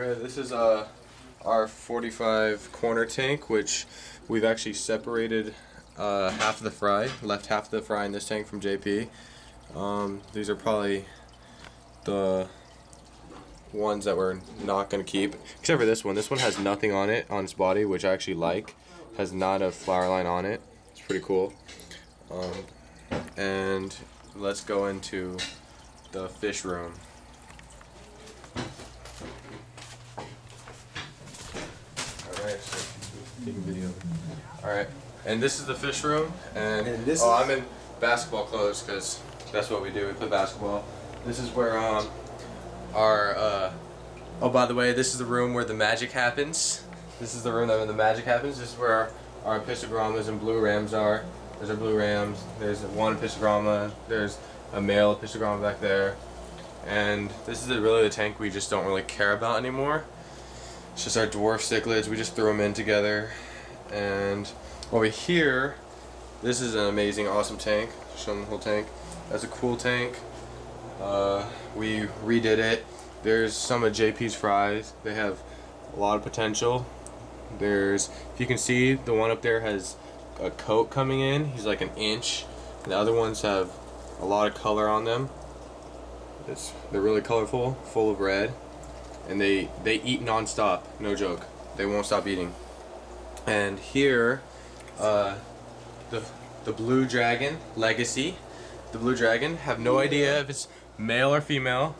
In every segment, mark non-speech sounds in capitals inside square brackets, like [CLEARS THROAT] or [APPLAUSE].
Okay, this is uh, our 45 corner tank, which we've actually separated uh, half of the fry, left half of the fry in this tank from JP. Um, these are probably the ones that we're not going to keep, except for this one. This one has nothing on it, on its body, which I actually like. Has not a flower line on it. It's pretty cool. Um, and let's go into the fish room. Alright, so video. Alright, and this is the fish room, and, And this oh, is- I'm in basketball clothes because that's what we do. We play basketball. This is where um our uh oh by the way, this is the room where the magic happens. This is the room that when the magic happens. This is where our, our apistogrammas and blue rams are. There's our blue rams. There's one apistogramma. There's a male apistogramma back there. And this is really the tank we just don't really care about anymore. It's just our dwarf cichlids. We just throw them in together. And over here, this is an amazing, awesome tank. Show them the whole tank. That's a cool tank. Uh, we redid it. There's some of JP's fries. They have a lot of potential. There's, if you can see, the one up there has a coat coming in. He's like an inch. And the other ones have a lot of color on them. It's, they're really colorful, full of red, and they they eat nonstop. No joke. They won't stop eating. And here, uh, the the blue dragon legacy, the blue dragon. Have no idea if it's male or female.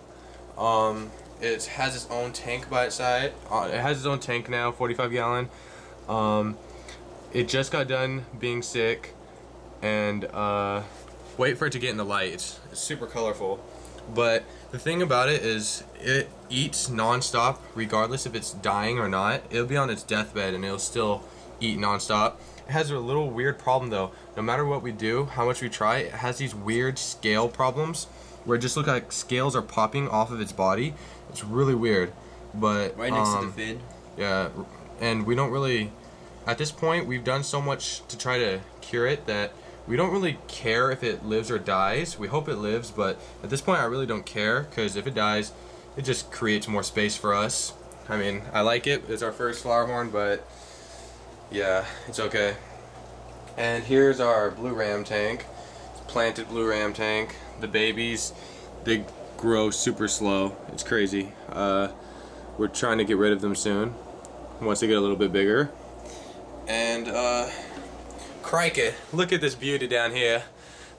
Um, it has its own tank by its side. Uh, it has its own tank now, 45 gallon. Um, it just got done being sick, and uh, wait for it to get in the light. It's, it's super colorful. But the thing about it is, it eats nonstop, regardless if it's dying or not. It'll be on its deathbed and it'll still eat nonstop. It has a little weird problem though. No matter what we do, how much we try, it has these weird scale problems where it just looks like scales are popping off of its body. It's really weird. But Right next um, to the fin. yeah, and we don't really. At this point, we've done so much to try to cure it that we don't really care if it lives or dies. We hope it lives, but at this point, I really don't care because if it dies, it just creates more space for us. I mean, I like it. It's our first flower horn, but yeah, it's okay. And here's our blue ram tank. Planted blue ram tank. The babies, they grow super slow. It's crazy. Uh, we're trying to get rid of them soon once they get a little bit bigger. And uh crikey, look at this beauty down here.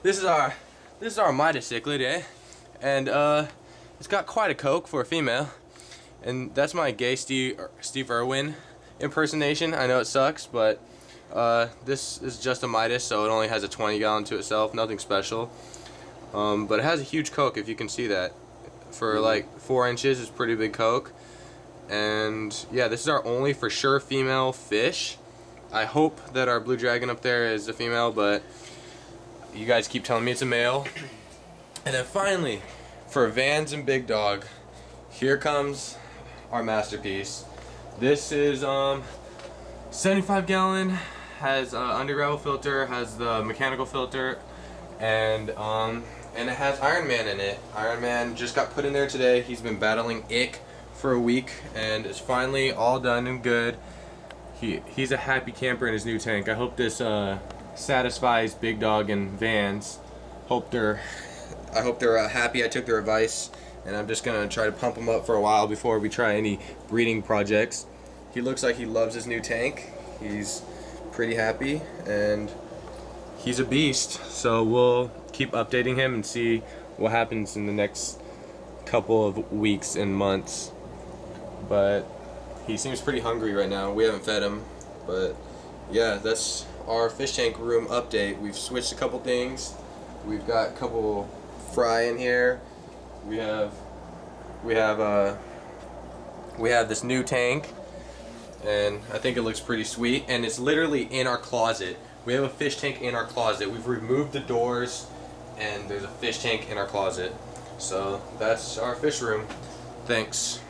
This is our this is our Midas cichlid, eh? And uh it's got quite a kok for a female. And that's my gay Steve Steve Irwin impersonation. I know it sucks, but uh, this is just a Midas, so it only has a 20 gallon to itself, nothing special. Um, but it has a huge kok, if you can see that. For like four inches, it's pretty big kok. And yeah, this is our only for sure female fish. I hope that our blue dragon up there is a female, but you guys keep telling me it's a male. [CLEARS THROAT] And then finally, for Vans and Big Dog, here comes our masterpiece. This is um 75 gallon, has uh, undergravel filter, has the mechanical filter, and um and it has Iron Man in it. Iron Man just got put in there today. He's been battling ick for a week, and it's finally all done and good. He he's a happy camper in his new tank. I hope this uh, satisfies Big Dog and Vans. Hope they're [LAUGHS] I hope they're uh, happy. I took their advice, and I'm just gonna try to pump them up for a while before we try any breeding projects. He looks like he loves his new tank. He's pretty happy, and he's a beast. So we'll keep updating him and see what happens in the next couple of weeks and months. But he seems pretty hungry right now. We haven't fed him, but yeah, that's our fish tank room update. We've switched a couple things. We've got a couple fry in here. We have we have uh we have this new tank and I think it looks pretty sweet and it's literally in our closet. We have a fish tank in our closet. We've removed the doors and there's a fish tank in our closet. So that's our fish room. Thanks.